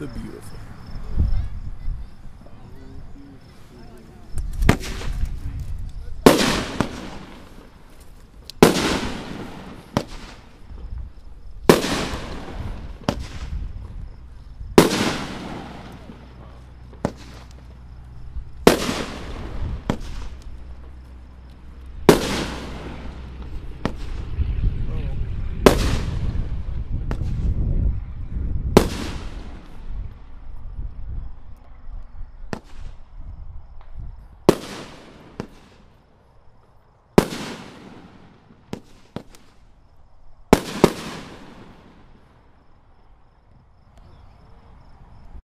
The Beautiful.